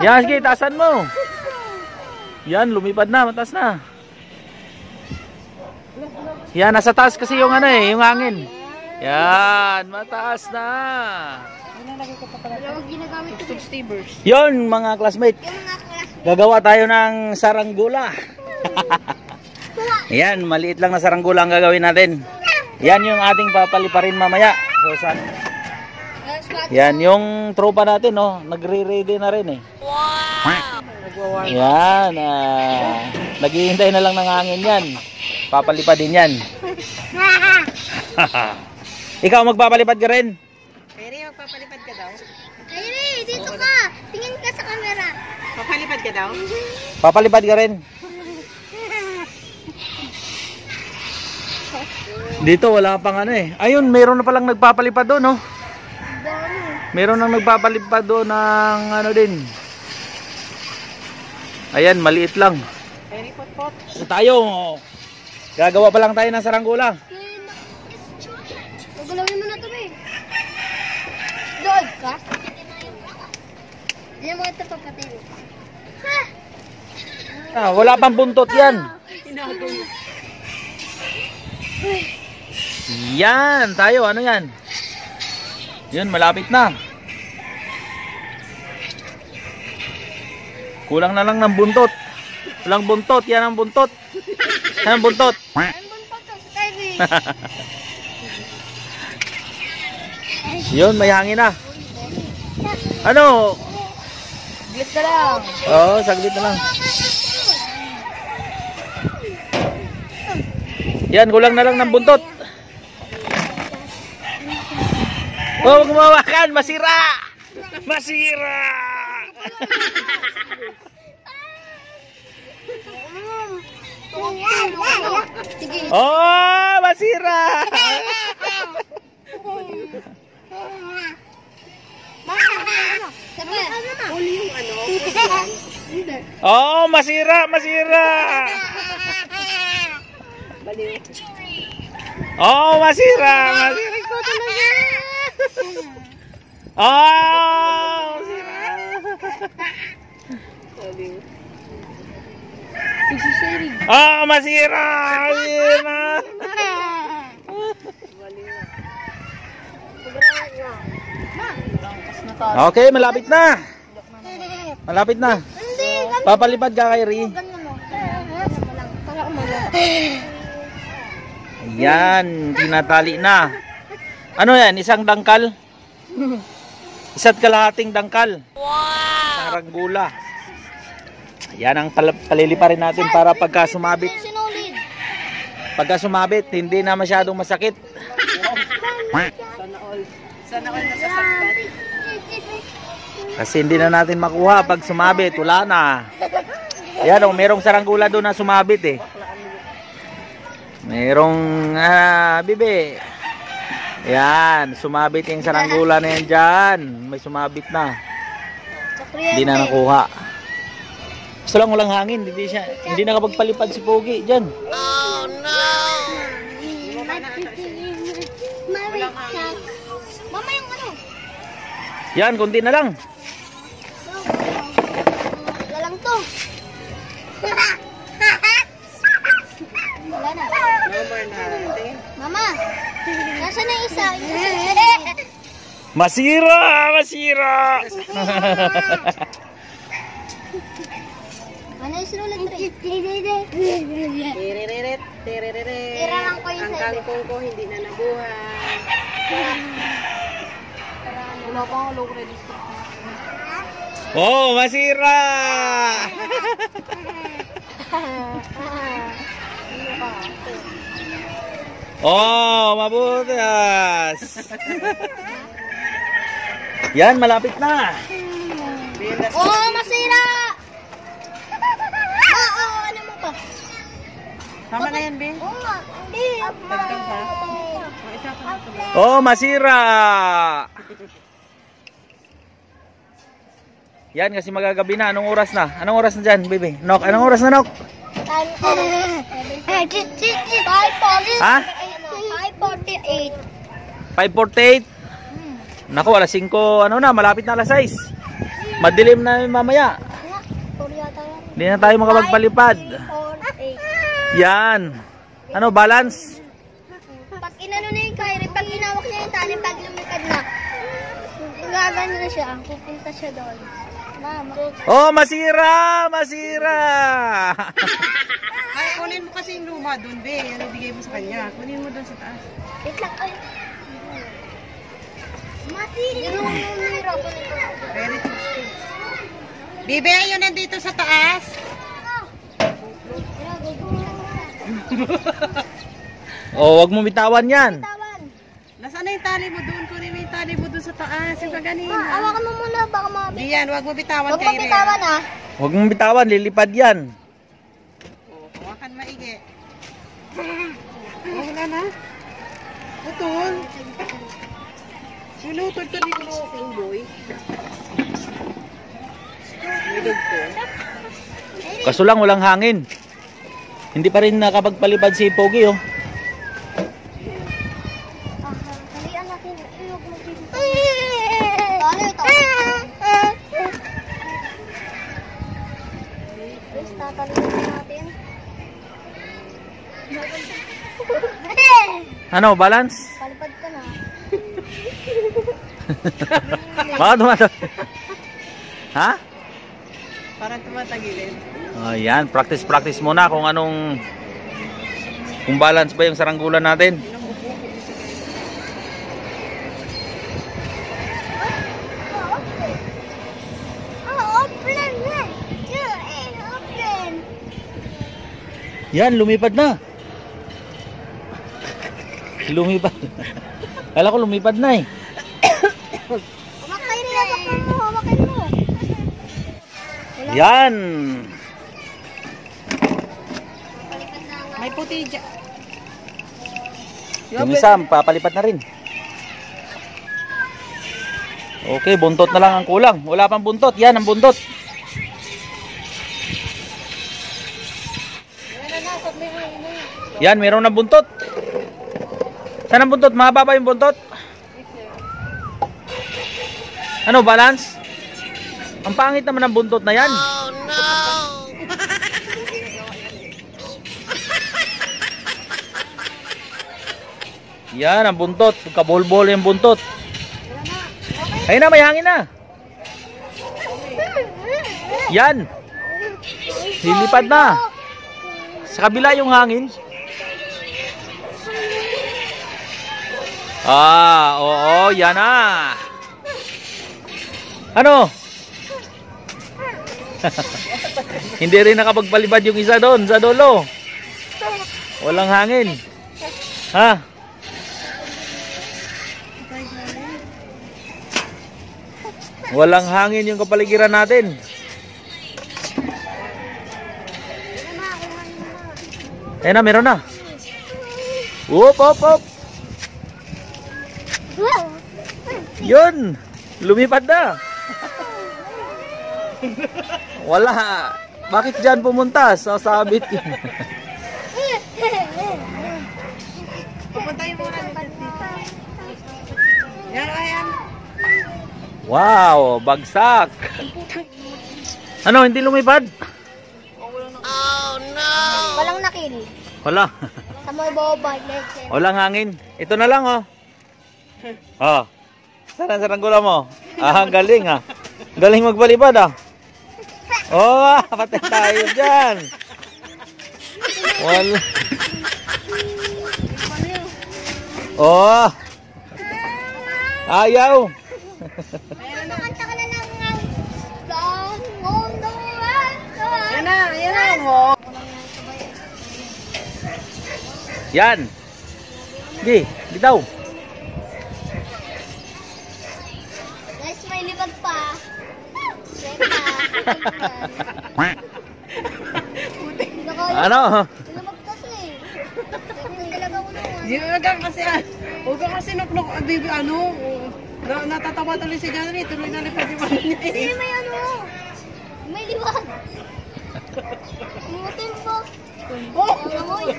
Yan, sige, taasan mo. Yan, lumipad na, mataas na. Yan, nasa taas kasi yung ano eh, yung hangin. Yan, mataas na. Ko. Stevers. Yon mga classmate, Yung mga class. gagawa tayo ng saranggula. Yan, maliit lang na saranggula ang gagawin natin. Yan yung ating papaliparin mamaya. So, sa, yan yung tropa natin, no? Nagre-ready na rin eh. Wow! Yan, ah, naghihintay na lang ng hangin yan. Papalipad din yan. Ikaw magpapalipad ka rin? Pwede magpapalipad ka daw? Kyrie, dito ka. Tingin ka sa camera. Papalipad ka daw? Papalipad ka rin? Dito wala pang ano eh. Ayun, meron na palang nagpapalipad doon, no? Meron nang nagpapalipad doon ng ano din. Ayan, maliit lang. So tayo, gagawa pa lang tayo ng saranggula. Gagalawin mo na ito, eh. Load ka? Hindi mo ito papatid. Ha? Ah, wala pang buntot yan. Yan, tayo, ano yan? Yun, malapit na. Kulang na lang ng buntot. Walang buntot, yan ang buntot. Yan ang buntot. Ang buntot to sa Kyrie. Yun, may hangin na. Ano? Glit ka lang. Oo, saglit na lang. Yan, kulang na lang ng buntot. Oh, wag mawakan, masira! Masira! Sige. Oh, masira! Sabi. Huli yung ano? Oh, masira, masira! Baliw. Oh, masira, masira ko talaga. Oh. Oh, masira! Masira! Okay, malapit na. Malapit na. Papalipad ka kay Ri. Ayan, tinatali na. Ano yan? Isang dangkal? Isa't kalahating dangkal. Wow! Saranggula. Ayan ang pal paliliparin natin para pagka sumabit. Pagka sumabit, hindi na masyadong masakit. Sana all. Sana all nasasaktan. Kasi hindi na natin makuha pag sumabit. Wala na. Ayan o, merong saranggula doon na sumabit eh. Merong, ah, bibi. Ayan, sumabit yung saranggula na yan dyan. May sumabit na. Hindi na nakuha. Gusto lang walang hangin. Hindi, siya, hindi nakapagpalipad si Pogi dyan. Mama yung ano? Yan, kunti na lang. Masira! Masira! ano yung sinulat rin? Tiriririt. Tiriririt. Tira lang ko yung Ang kangkong ko hindi na nabuhay. Wala pa ako low credit oh, masira! oh, mabutas! Yan, malapit na. Oh, masira! Oo, oh, ano mo pa? Tama na yan, Ben. Oo nga, hindi. Oh, masira! Yan, kasi magagabi na. Anong oras na? Anong oras na dyan, baby? Nok, anong oras na, Nok? Eh, 5.48. Ha? 5.48. 5.48? Naku, alas 5, ano na, malapit na alas 6. Madilim na mamaya. Hindi na tayo makapagpalipad. Four, eight. Yan. Ano, balance? Pag inano na yung kairi, pag inawak niya yung tali, pag lumipad na, gagano na siya, pupunta siya doon. Mama. Oh, masira! Masira! Kunin mo kasi yung luma doon, be. Ano bigay mo sa kanya? Kunin mo doon sa taas. Wait lang, ay. Mati! Very good. Bibe, yun nandito sa taas. oh, wag mo bitawan yan. Nasaan na yung tali mo doon? Kunin mo yung tali mo doon sa taas. Yung Ma, kaganina. awakan mo muna, baka mabit. Diyan, wag mo bitawan Huwag kay mo bitawan ah. Huwag mo bitawan, lilipad yan. Hawakan maigi. Oh, wala na. Putol. Sinutol to dito sa sing boy. Kaso lang, walang hangin. Hindi pa rin nakapagpalipad si Pogi, oh. Ah, Halian natin. Ay, huwag mo dito. Ano ito? Guys, tatalitin natin. Ano, balance? Palipad ka na. Baka tumatak. ha? Parang tumatagilid. Ayan, practice-practice muna kung anong kung balance ba yung saranggulan natin. Oh. Yan, lumipad na. Lumipad. Kala ko lumipad na eh. Mo, hawakan mo, hawakan mo. Yan. Na. May puti dyan. Yung isa, papalipat na rin. Okay, buntot na lang ang kulang. Wala pang buntot. Yan ang buntot. Yan, meron na buntot. Saan ang buntot? Mahaba ba yung buntot? Ano, balance? Ang pangit naman ang buntot na yan. Yan, ang buntot. Kabol-bol yung buntot. Ayun na, may hangin na. Yan. Lilipad na. Sa kabila yung hangin. Ah, oo, yan na. Ano? Hindi rin nakapagpalipad yung isa doon sa dulo. Walang hangin. Ha? Walang hangin yung kapaligiran natin. Ayun na, meron na. Whoop, whoop, whoop. Yun. Lumipad na. Wala. Bakit dyan pumunta? Sasabit yun. Pupuntayin muna dito. Yan, ayan. Wow, bagsak. Ano, hindi lumipad? Walang nakil. Wala. Sa may say. Walang hangin. Ito na lang, oh. Oh. Saan ang saranggola mo? Ah, ang galing, ah. Galing magbalibad, ah. Oh, patay tayo dyan. Wala. Oh. Ayaw. Yan na, yan na. Oh. Yan. Di, bitaw. Ano? Lumag kasi. Seka talaga ko naman. Huwag ka kasi, ah, huwag ka kasi nuklok, ah, baby, ano, na, natatawa tuloy si Johnny, tuloy na lipad yung ano niya. Hindi may ano. May liwag. Mutin po. Oh! Amoy.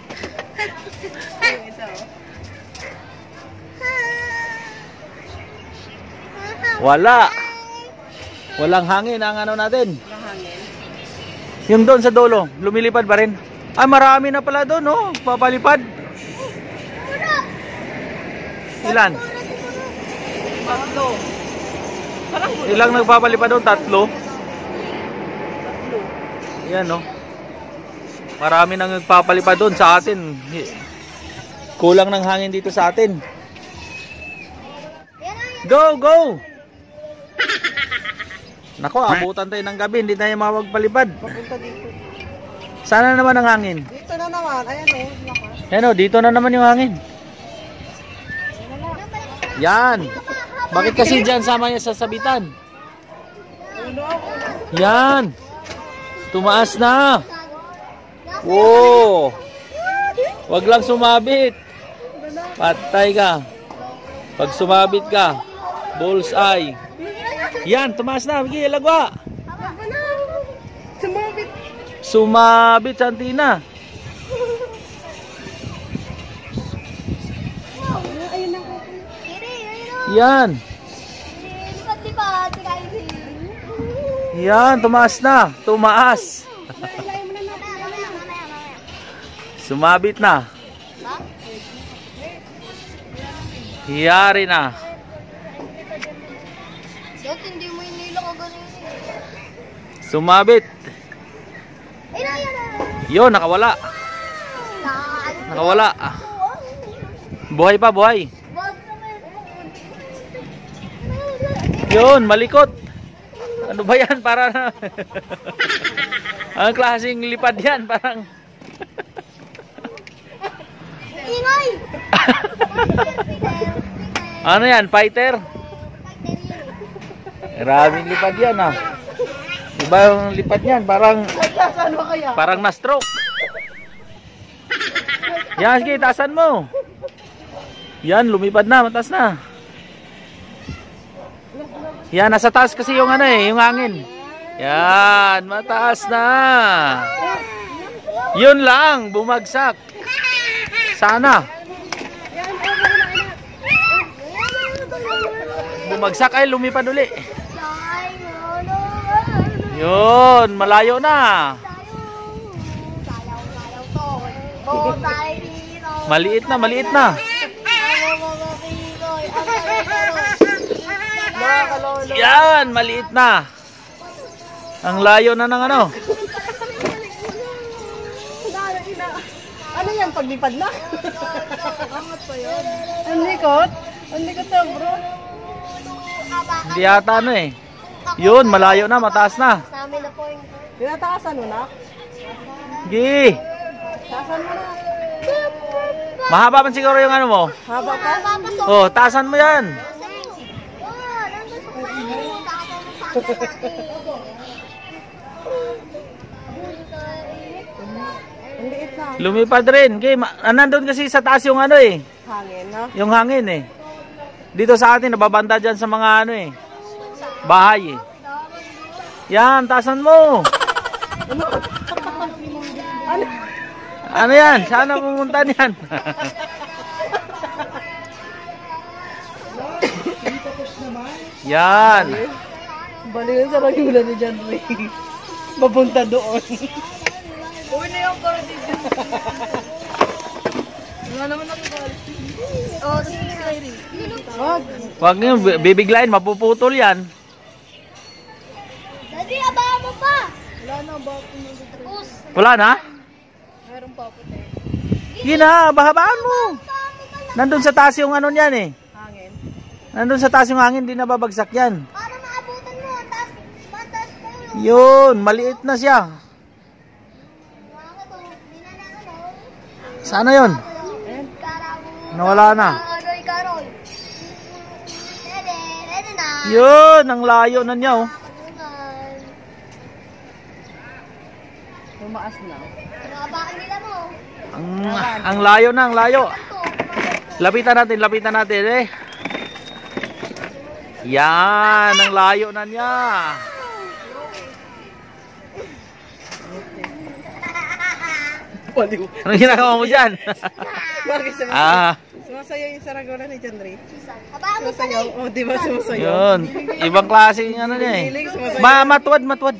Wala. Walang hangin ang ano natin. Mahangin. Yung doon sa dulo, lumilipad pa rin. Ah, marami na pala doon, oh. Papalipad. Ilan? Tatlo. Ilang nagpapalipad doon? Tatlo. Tatlo. Yan, no. Marami nang nagpapalipad doon sa atin. Kulang ng hangin dito sa atin. Go, go! Nako, abutan tayo ng gabi. Hindi tayo mawagpalipad. Papunta dito. Sana naman ang hangin. Dito na naman. Ayan o. Lakas. Yan o, dito na naman yung hangin. Yan. Bakit kasi dyan sama niya sa sabitan? Yan. Tumaas na. Wow. Wag lang sumabit. Patay ka. Pag sumabit ka, bullseye. Yan, tumaas na. Bigay, lagwa. Sumabit. Sumabit, Santina. Yan. Yan, tumaas na. Tumaas. Sumabit na. Ha? Hiyari na. Sumabit. Yun, nakawala. Nakawala. Buhay pa, buhay. Yun, malikot. Ano ba yan? Para na... Ang klaseng lipad yan, parang... Ingay! ano yan, fighter? Maraming lipad yan ah. Iba yung lipad yan, parang... Kaya? Parang na-stroke. Yan, sige, taasan mo. Yan, lumipad na, mataas na. Yan, nasa taas kasi yung ano eh, yung hangin. Yan, mataas na. Yun lang, bumagsak. Sana. Bumagsak ay lumipad uli. Yun, malayo na. Maliit na, maliit na. Yan, maliit na. Ang layo na ng ano. Ano yan? Paglipad na? Angat pa yun. Ang likot? Ang likot sa bro. Hindi yata ano eh. Yun, malayo na, mataas na. Sa amin na po yung Tinataasan mo na? Gi. Taasan mo na. Mahaba man siguro yung ano mo. Haba pa? Oh, taasan mo yan. Lumipad rin. Ma- ah, nandun kasi sa taas yung ano eh. Hangin na. Yung hangin eh. Dito sa atin, nababanda dyan sa mga ano eh. Bahay eh. Yan, taasan mo. Ano? Ano yan? Sana pumunta niyan. yan. Bali yun sa ragula ni John Ray. Mapunta doon. Uy na yung dyan. Wala naman ako. Oh, Kyrie. Wag. Huwag nyo, bi- bibiglayin, mapuputol yan. Daddy, abangan mo pa. Wala na ba ako Tapos, Wala na? Meron pa ako tayo. Yun na, bahabaan mo. Nandun sa taas yung ano niyan eh. Hangin. Nandun sa taas yung hangin, di nababagsak yan. para maabutan mo. Taas, mataas pa yun. Yun, maliit na siya. Mga to, hindi na na ano. Sana yun? Karamo. Nawala na. Na. Yun, ang layo na niya oh. Tumaas na. Pinabakan nila mo. Ang, ang layo na, ang layo. Lapitan natin, lapitan natin eh. Yan, ang layo na niya. Baliw. Anong ginagawa mo dyan? Marcos sa ah, Sumasayaw yung saragora ni mo Sumasayaw. Oh, di ba sumasayaw? Yun. Ibang klase yung ano niya eh. Hiling, sumasayaw. Ma matwad,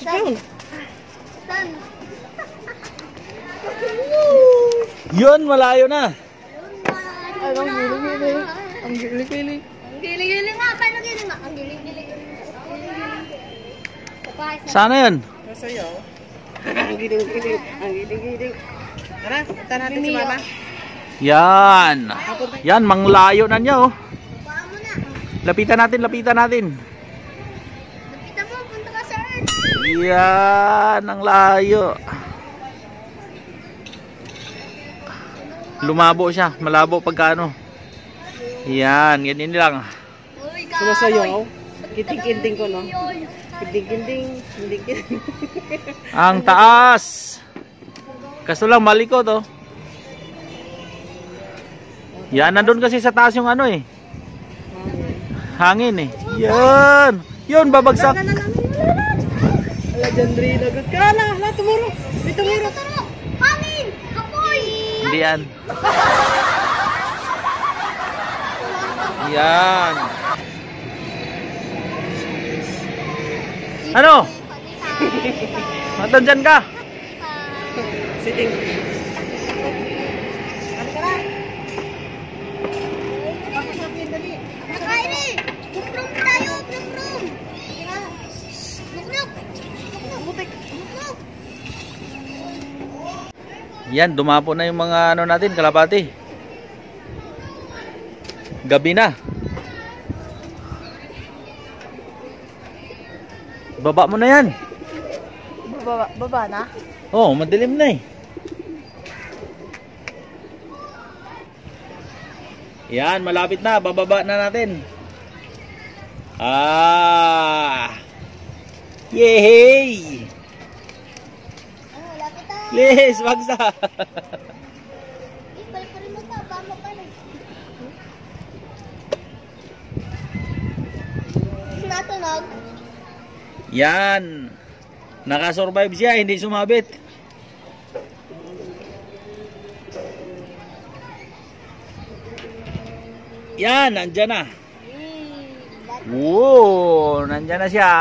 Yun. san. Yun, malayo na. Ay, ang giling-giling. Ang giling-giling. Ang giling-giling nga, paano giling nga? Ang giling-giling. Sana yun. Sumasayaw. Ang giling-giling. Ang giling-giling. Tara, punta natin si Mama. Yan. Yan, manglayo na niya oh. Lapitan natin, lapitan natin. Lapitan mo, punta ka sa earth. Yan, ang layo. Lumabo siya, malabo pagkano. Yan, ganyan lang. Sumasayaw. Kiting-kiting ko, no? Kiting-kiting. Ang taas. Kaso lang malikot oh. Yan, nandun kasi sa taas yung ano eh. Hangin eh. Yan. Yun, babagsak. Ala, Jandre, lagot ka. Ala, ala, tumuro. May tumuro. Hangin, apoy. Hindi yan. Yan. Ano? Matan dyan ka? Siting. Yan, dumapo na yung mga ano natin, kalapati. Gabi na. Baba mo na yan. Baba, baba na. Oh, madilim na eh. Yan, malapit na. Bababa na natin. Ah! Yehey! Ano, lapit tayo. Liz, bagsa! Eh, balik pa rin mo pa. Bama pa rin. Natunog. Yan. Nakasurvive siya, hindi sumabit. Yan, nandyan na. Wow, nandyan na siya.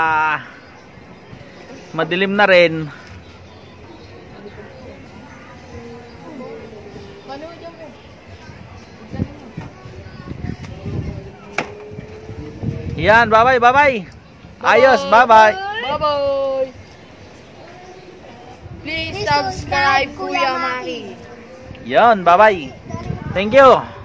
Madilim na rin. Yan, bye-bye, bye-bye. Ayos, bye-bye. Bye-bye! Please subscribe, Kuya Maki. Yan, bye-bye. Thank you.